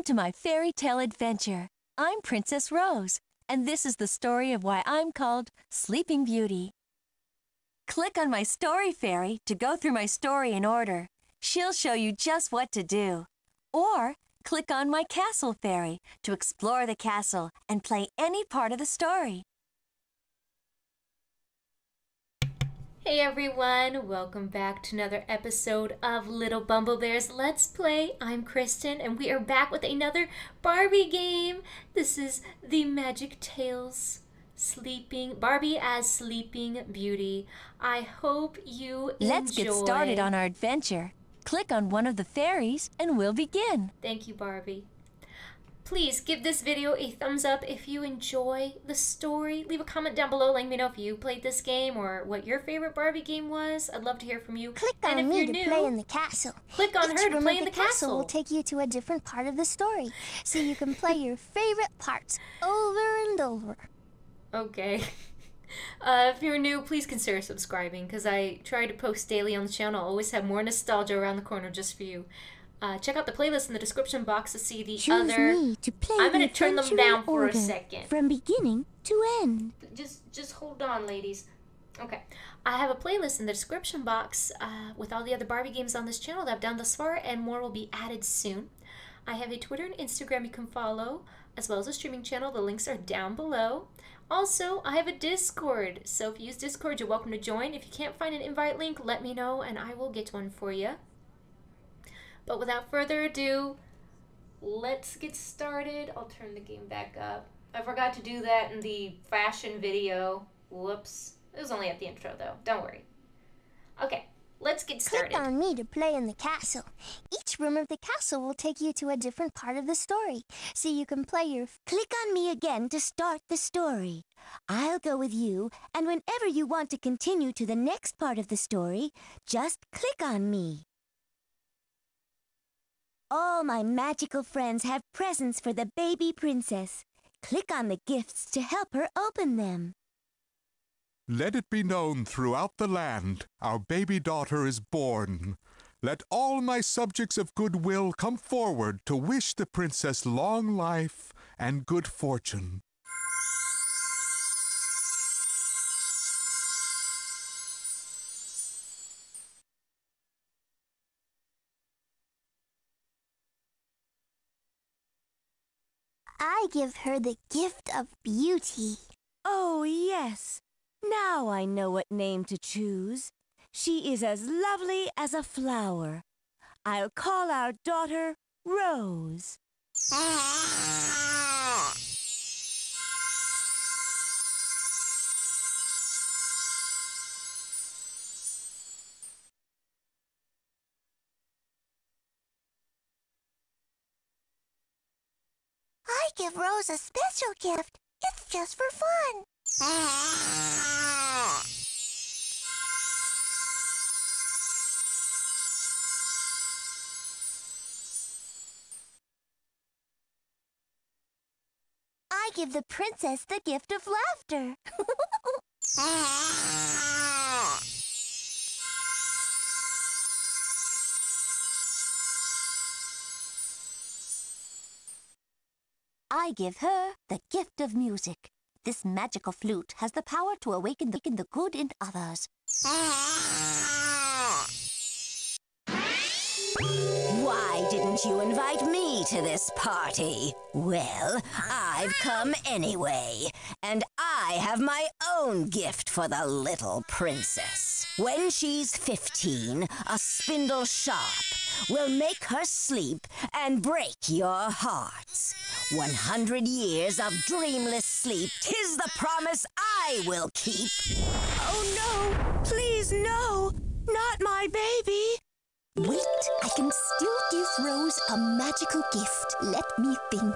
Welcome to my fairy tale adventure. I'm Princess Rose, and this is the story of why I'm called Sleeping Beauty. Click on my story fairy to go through my story in order. She'll show you just what to do. Or click on my castle fairy to explore the castle and play any part of the story. Hey everyone, welcome back to another episode of Little Bumble Bears Let's Play. I'm Kristen and we are back with another Barbie game. This is the Magic Tales Sleeping Barbie as Sleeping Beauty. I hope you Let's enjoy. get started on our adventure. Click on one of the fairies and we'll begin. Thank you, Barbie. Please give this video a thumbs up if you enjoy the story. Leave a comment down below letting me know if you played this game or what your favorite Barbie game was. I'd love to hear from you. Click and on if me you're to new, play in the castle. click on Each her to play in the castle castle. will take you to a different part of the story, so you can play your favorite parts over and over. Okay. Uh, if you're new, please consider subscribing because I try to post daily on the channel. I always have more nostalgia around the corner just for you. Uh, check out the playlist in the description box to see the Choose other. me to play I'm gonna the turn them down for a second. from beginning to end. Just, just hold on, ladies. Okay, I have a playlist in the description box uh, with all the other Barbie games on this channel that I've done thus far, and more will be added soon. I have a Twitter and Instagram you can follow, as well as a streaming channel. The links are down below. Also, I have a Discord, so if you use Discord, you're welcome to join. If you can't find an invite link, let me know and I will get one for you. But without further ado, let's get started. I'll turn the game back up. I forgot to do that in the fashion video. Whoops. It was only at the intro, though. Don't worry. Okay, let's get started. Click on me to play in the castle. Each room of the castle will take you to a different part of the story, so you can play your. Click on me again to start the story. I'll go with you, and whenever you want to continue to the next part of the story, just click on me. All my magical friends have presents for the baby princess. Click on the gifts to help her open them. Let it be known throughout the land, our baby daughter is born. Let all my subjects of goodwill come forward to wish the princess long life and good fortune. I give her the gift of beauty. Oh, yes. Now I know what name to choose. She is as lovely as a flower. I'll call our daughter Rose. give Rose a special gift. It's just for fun. I give the princess the gift of laughter. I give her the gift of music. This magical flute has the power to awaken the, the good in others. Why didn't you invite me to this party? Well, I've come anyway, and I have my own gift for the little princess. When she's 15, a spindle sharp will make her sleep and break your hearts. 100 years of dreamless sleep, tis the promise I will keep. Oh no! Please, no! Not my baby! Wait, I can still give Rose a magical gift. Let me think.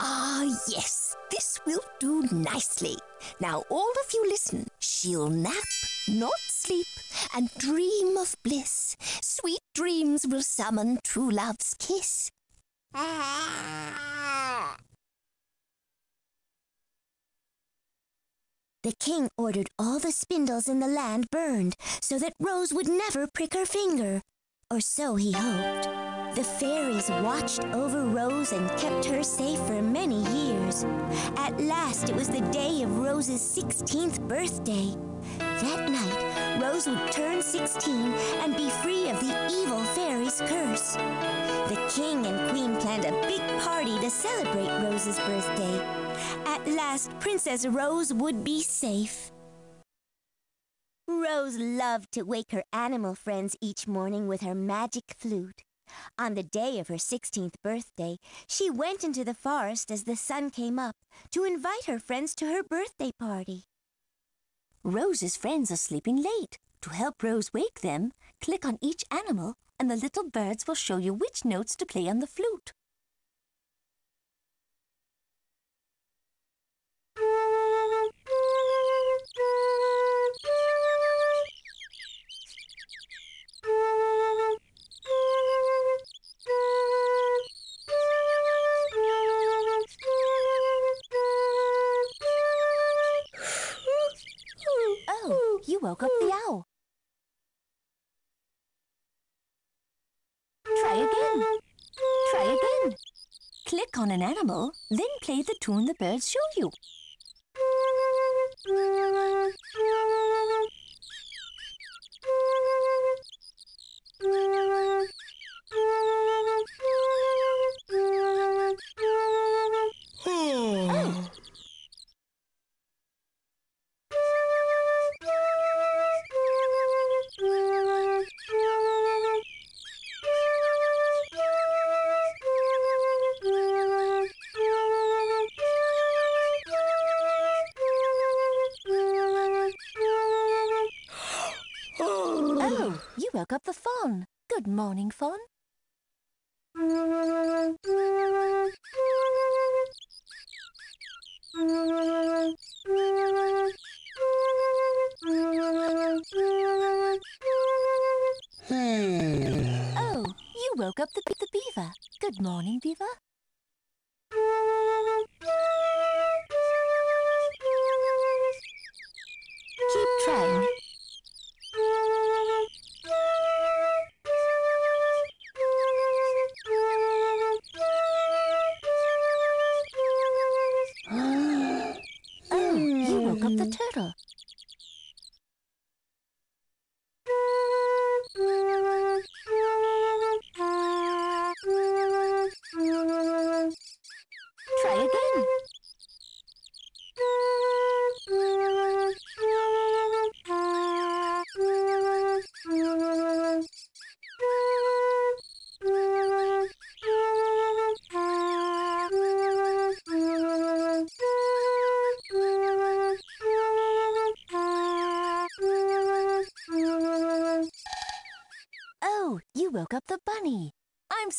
Ah, yes, this will do nicely. Now, all of you listen. She'll nap, not sleep, and dream of bliss. Sweet dreams will summon true love's kiss. The king ordered all the spindles in the land burned so that Rose would never prick her finger. Or so he hoped. The fairies watched over Rose and kept her safe for many years. At last, it was the day of Rose's 16th birthday. That night, Rose would turn 16 and be free of the evil fairy's curse. The king and queen planned a big party to celebrate Rose's birthday. At last, Princess Rose would be safe. Rose loved to wake her animal friends each morning with her magic flute. On the day of her 16th birthday, she went into the forest as the sun came up to invite her friends to her birthday party. Rose's friends are sleeping late. To help Rose wake them, click on each animal and the little birds will show you which notes to play on the flute. Oh, you woke up the owl. Try again. Try again. Click on an animal, then play the tune the birds show you. Up the fawn. Good morning, fawn.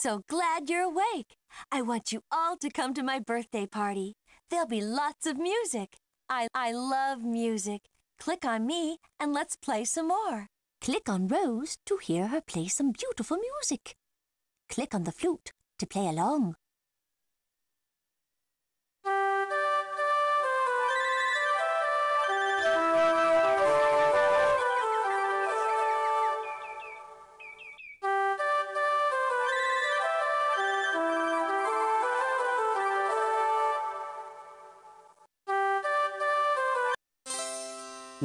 So glad you're awake. I want you all to come to my birthday party. There'll be lots of music. I, I love music. Click on me and let's play some more. Click on Rose to hear her play some beautiful music. Click on the flute to play along.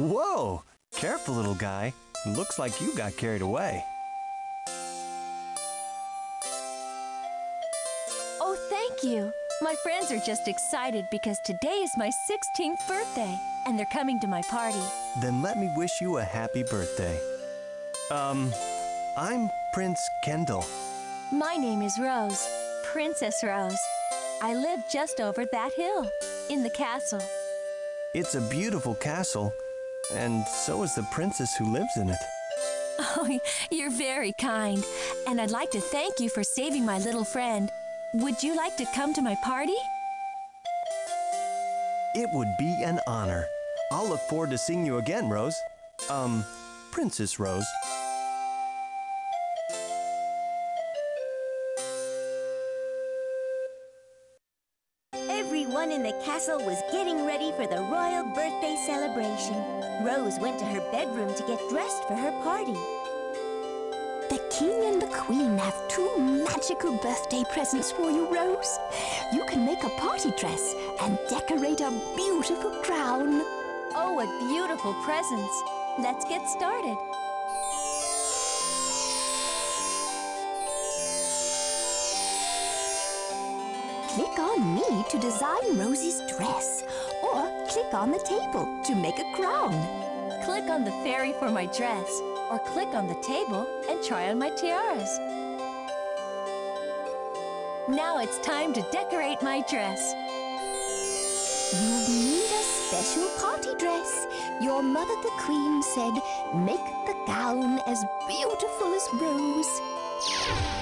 Whoa! Careful, little guy. Looks like you got carried away. Oh, thank you. My friends are just excited because today is my 16th birthday and they're coming to my party. Then let me wish you a happy birthday. Um, I'm Prince Kendall. My name is Rose, Princess Rose. I live just over that hill in the castle. It's a beautiful castle, and so is the princess who lives in it. Oh, you're very kind. And I'd like to thank you for saving my little friend. Would you like to come to my party? It would be an honor. I'll look forward to seeing you again, Rose. Um, Princess Rose. Castle was getting ready for the royal birthday celebration. Rose went to her bedroom to get dressed for her party. The king and the queen have two magical birthday presents for you, Rose. You can make a party dress and decorate a beautiful crown. Oh, what beautiful presents. Let's get started. Click on me to design Rosie's dress, or click on the table to make a crown. Click on the fairy for my dress, or click on the table and try on my tiaras. Now it's time to decorate my dress. You'll need a special party dress. Your mother, the queen, said, make the gown as beautiful as Rose.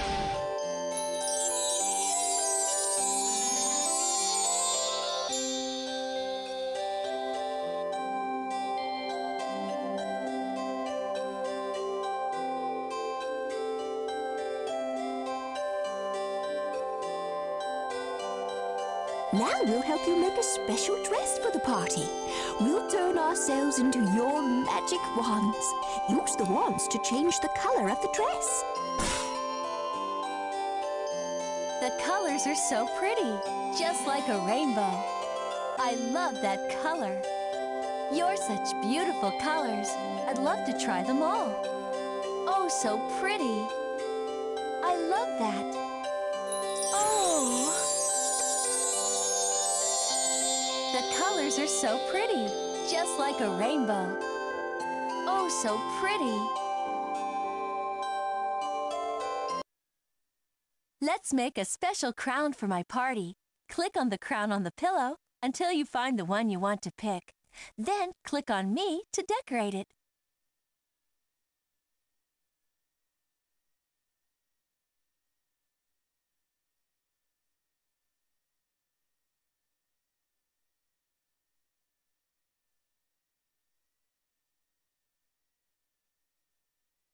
A special dress for the party. We'll turn ourselves into your magic wands. Use the wands to change the color of the dress. The colors are so pretty, just like a rainbow. I love that color. You're such beautiful colors. I'd love to try them all. Oh, so pretty. I love that. Colors are so pretty, just like a rainbow. Oh, so pretty. Let's make a special crown for my party. Click on the crown on the pillow until you find the one you want to pick. Then click on me to decorate it.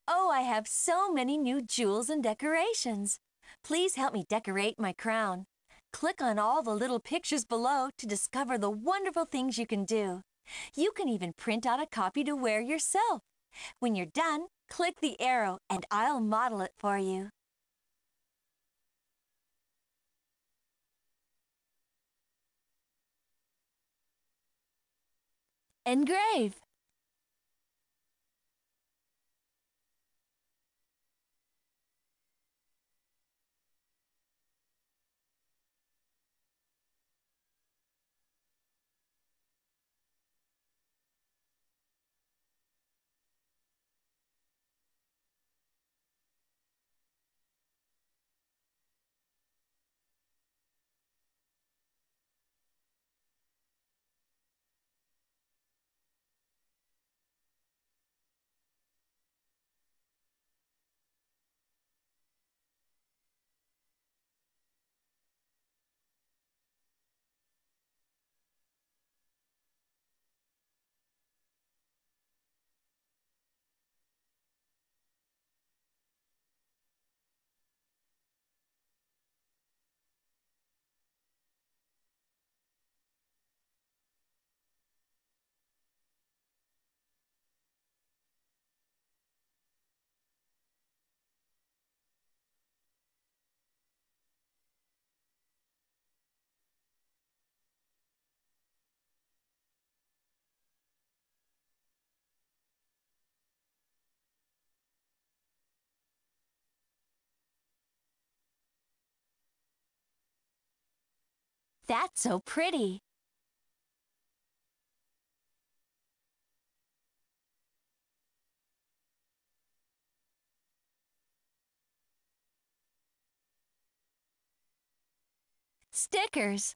Oh, I have so many new jewels and decorations. Please help me decorate my crown. Click on all the little pictures below to discover the wonderful things you can do. You can even print out a copy to wear yourself. When you're done, click the arrow and I'll model it for you. Engrave. That's so pretty. Stickers.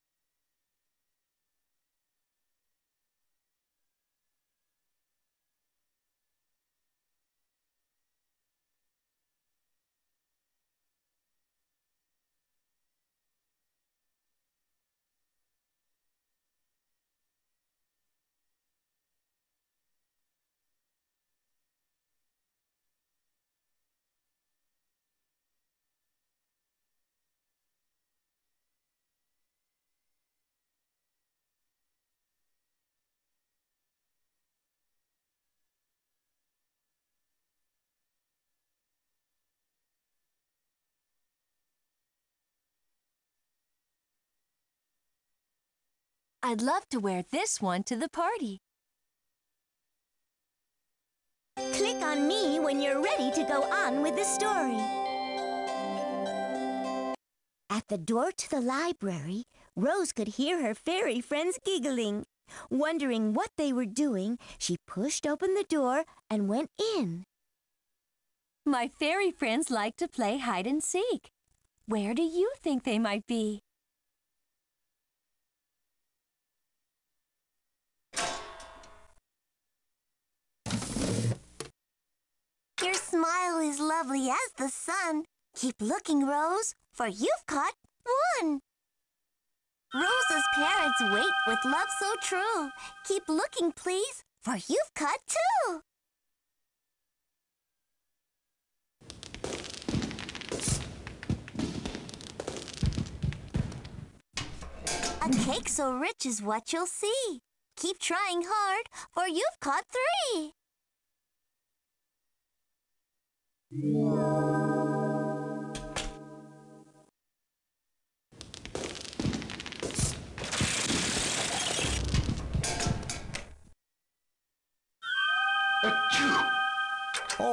I'd love to wear this one to the party. Click on me when you're ready to go on with the story. At the door to the library, Rose could hear her fairy friends giggling. Wondering what they were doing, she pushed open the door and went in. My fairy friends like to play hide and seek. Where do you think they might be? Your smile is lovely as the sun. Keep looking, Rose, for you've caught one. Rose's parents wait with love so true. Keep looking, please, for you've caught two. A cake so rich is what you'll see. Keep trying hard, for you've caught three. All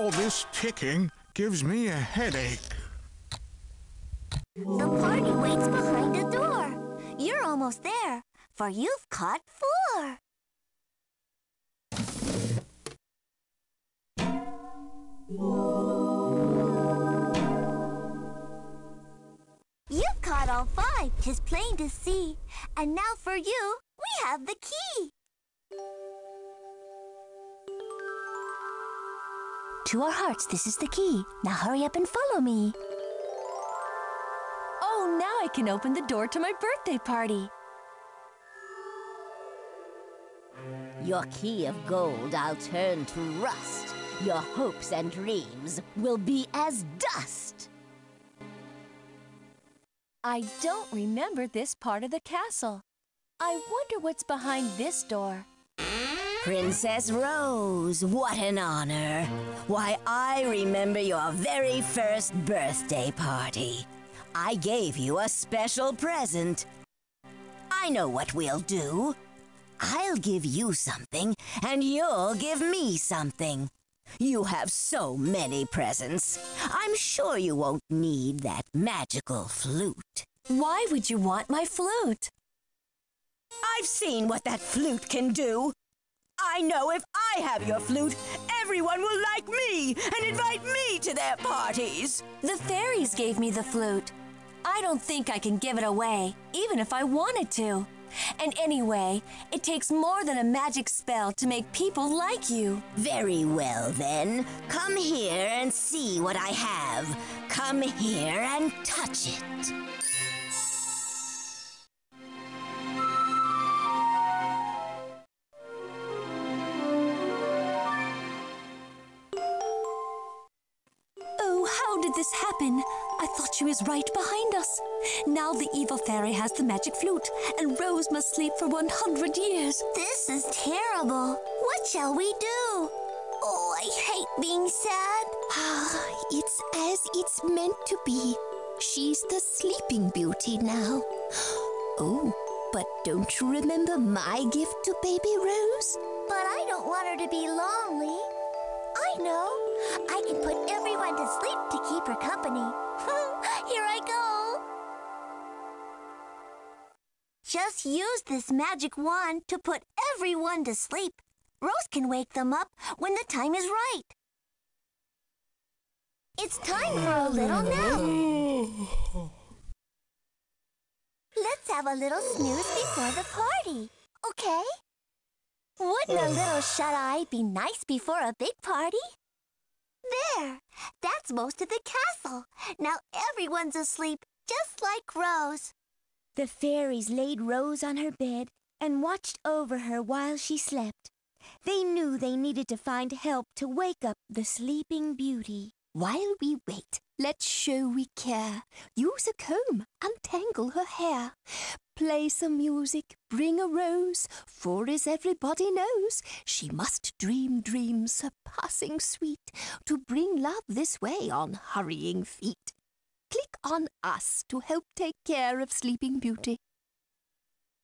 this ticking gives me a headache. The party waits behind the door. You're almost there, for you've caught four. You've caught all five, tis plain to see. And now for you, we have the key. To our hearts, this is the key. Now hurry up and follow me. Oh, now I can open the door to my birthday party. Your key of gold I'll turn to rust. Your hopes and dreams will be as dust. I don't remember this part of the castle. I wonder what's behind this door. Princess Rose, what an honor. Why, I remember your very first birthday party. I gave you a special present. I know what we'll do. I'll give you something, and you'll give me something. You have so many presents. I'm sure you won't need that magical flute. Why would you want my flute? I've seen what that flute can do. I know if I have your flute, everyone will like me and invite me to their parties. The fairies gave me the flute. I don't think I can give it away, even if I wanted to. And anyway, it takes more than a magic spell to make people like you. Very well, then. Come here and see what I have. Come here and touch it. Did this happen? I thought she was right behind us. Now the evil fairy has the magic flute, and Rose must sleep for 100 years. This is terrible. What shall we do? Oh, I hate being sad. Ah, it's as it's meant to be. She's the sleeping beauty now. Oh, but don't you remember my gift to baby Rose? But I don't want her to be lonely. I know. I can put everyone to sleep to keep her company. Here I go. Just use this magic wand to put everyone to sleep. Rose can wake them up when the time is right. It's time for a little nap. Let's have a little snooze before the party, okay? Wouldn't a little shut-eye be nice before a big party? There! That's most of the castle. Now everyone's asleep, just like Rose. The fairies laid Rose on her bed and watched over her while she slept. They knew they needed to find help to wake up the sleeping beauty. While we wait, let's show we care. Use a comb, untangle her hair. Play some music, bring a rose, for as everybody knows, she must dream dreams surpassing sweet to bring love this way on hurrying feet. Click on us to help take care of Sleeping Beauty.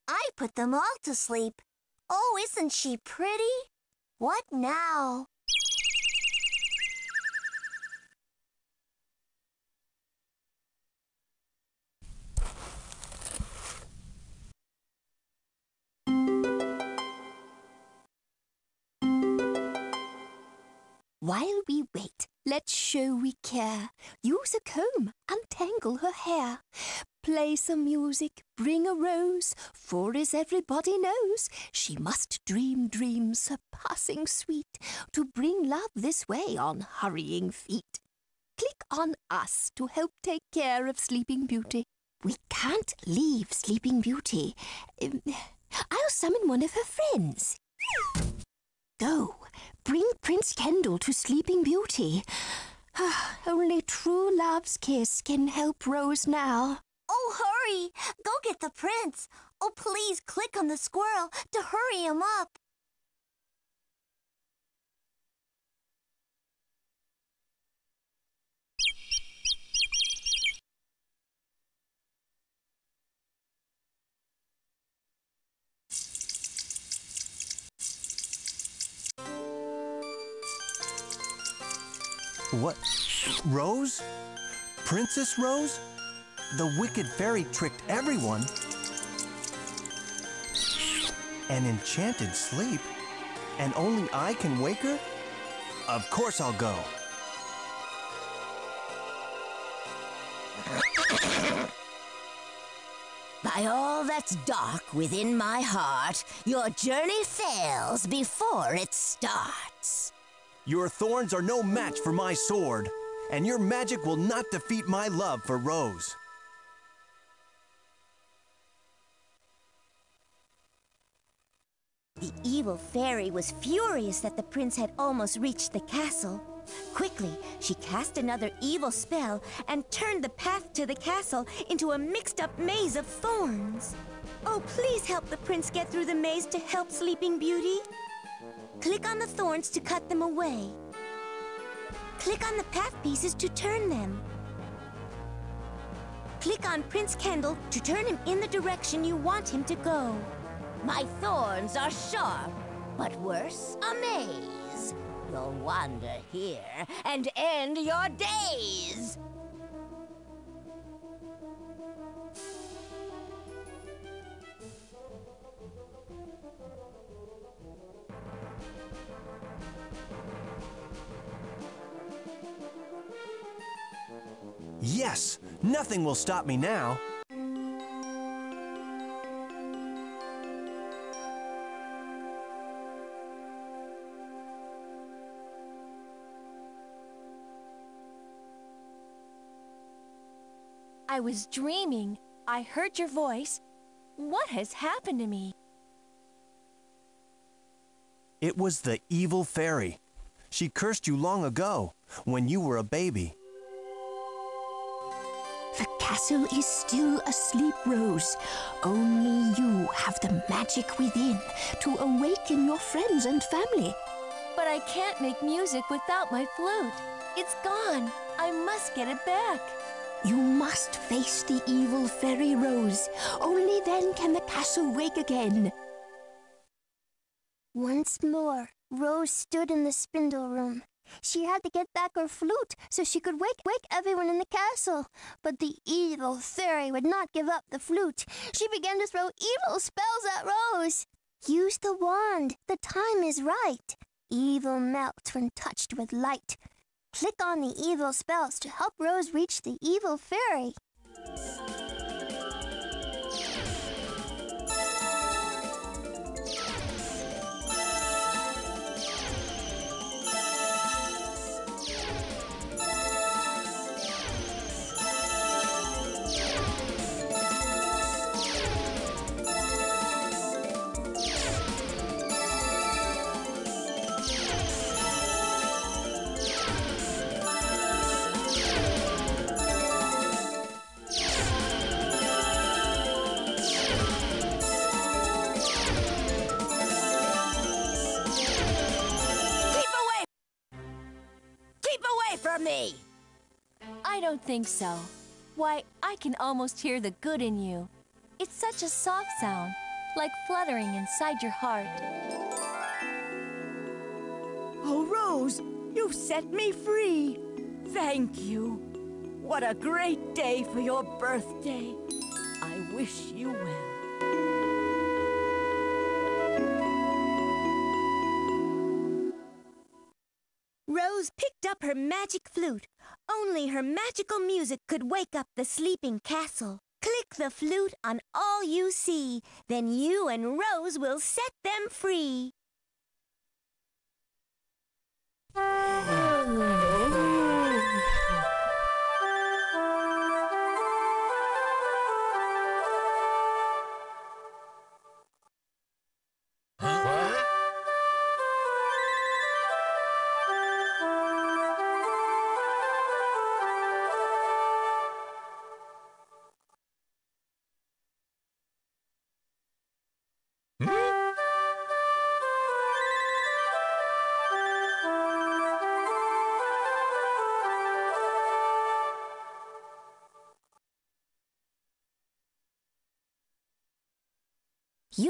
I put them all to sleep. Oh, isn't she pretty? What now? While we wait, let's show we care. Use a comb, untangle her hair. Play some music, bring a rose, for as everybody knows, she must dream dreams surpassing sweet to bring love this way on hurrying feet. Click on us to help take care of Sleeping Beauty. We can't leave Sleeping Beauty. Um, I'll summon one of her friends. Go, bring Prince Kendall to Sleeping Beauty. Ah, only true love's kiss can help Rose now. Oh, hurry! Go get the prince. Oh, please click on the squirrel to hurry him up. What? Rose? Princess Rose? The wicked fairy tricked everyone. An enchanted sleep? And only I can wake her? Of course I'll go. By all that's dark within my heart, your journey fails before it starts. Your thorns are no match for my sword, and your magic will not defeat my love for Rose. The evil fairy was furious that the prince had almost reached the castle. Quickly, she cast another evil spell and turned the path to the castle into a mixed up maze of thorns. Oh, please help the prince get through the maze to help Sleeping Beauty. Click on the thorns to cut them away. Click on the path pieces to turn them. Click on Prince Kendall to turn him in the direction you want him to go. My thorns are sharp, but worse, a maze. You'll wander here and end your days. Nothing will stop me now. I was dreaming. I heard your voice. What has happened to me? It was the evil fairy. She cursed you long ago, when you were a baby. The castle is still asleep, Rose. Only you have the magic within to awaken your friends and family. But I can't make music without my flute. It's gone. I must get it back. You must face the evil fairy Rose. Only then can the castle wake again. Once more, Rose stood in the spindle room. She had to get back her flute so she could wake wake everyone in the castle. But the evil fairy would not give up the flute. She began to throw evil spells at Rose. Use the wand. The time is right. Evil melts when touched with light. Click on the evil spells to help Rose reach the evil fairy. From me! I don't think so. Why, I can almost hear the good in you. It's such a soft sound. like fluttering inside your heart. Oh, Rose, you set me free. Thank you. What a great day for your birthday. I wish you well. Rose picked up her magic flute. Only her magical music could wake up the sleeping castle. Click the flute on all you see, then you and Rose will set them free.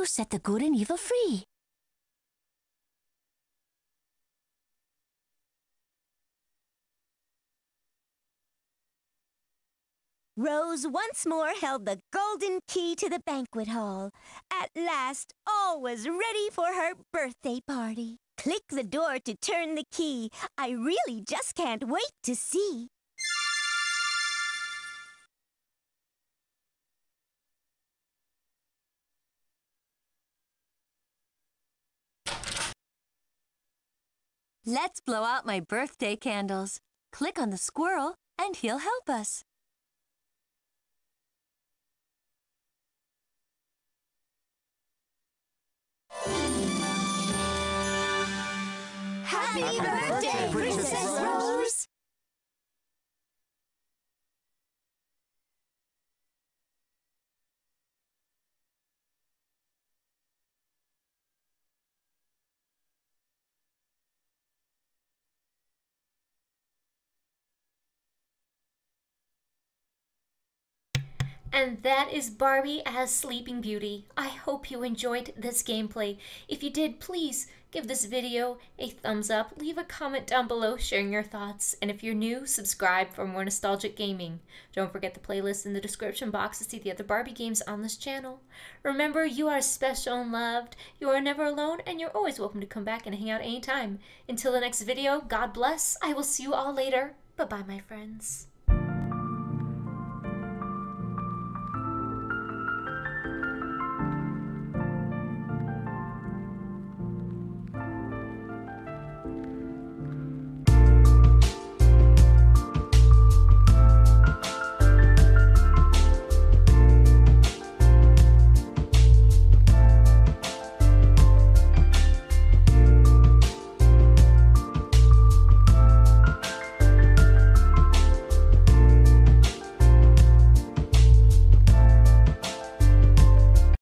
You set the good and evil free. Rose once more held the golden key to the banquet hall. At last, all was ready for her birthday party. Click the door to turn the key. I really just can't wait to see. Let's blow out my birthday candles. Click on the squirrel and he'll help us. Happy, birthday, Princess Rose! And that is Barbie as Sleeping Beauty. I hope you enjoyed this gameplay. If you did, please give this video a thumbs up, leave a comment down below sharing your thoughts, and if you're new, subscribe for more nostalgic gaming. Don't forget the playlist in the description box to see the other Barbie games on this channel. Remember, you are special and loved, you are never alone, and you're always welcome to come back and hang out anytime. Until the next video, God bless, I will see you all later. Bye-bye, my friends.